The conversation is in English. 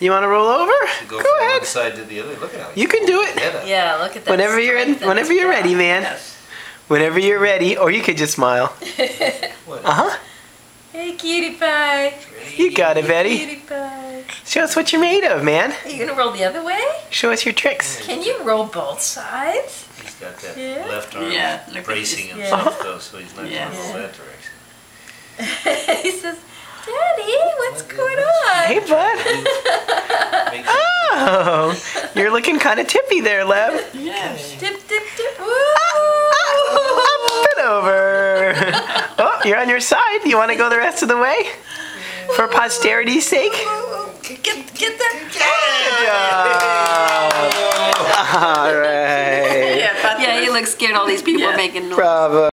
You want to roll over? Go, Go from ahead. one side to the other. Look at how You can do it. Yeah. Yeah, look at that. Whenever you're in, strength in whenever you're ready, man. Yes. Whenever you're ready, or you could just smile. What? Uh huh. Hey, cutie pie. You got it, Betty. Cutie pie. Show us what you're made of, man. Are you gonna roll the other way? Show us your tricks. Can you roll both sides? He's got that Yeah. left arm Yeah, look at bracing this. himself Yeah. though, so he's not Yeah. going to go that direction. he says, Daddy, what's going on? Hey, bud. Make Oh, you're looking kind of tippy there, Lev. Yes. Dip, dip, dip. Ah, Woo! Ah, ah, Up and over. Oh, you're on your side. You want to go the rest of the way? For posterity's sake? Get, get that. All right. Yeah, but Yeah, he looks scared. All these people Yeah. making noise. Bravo.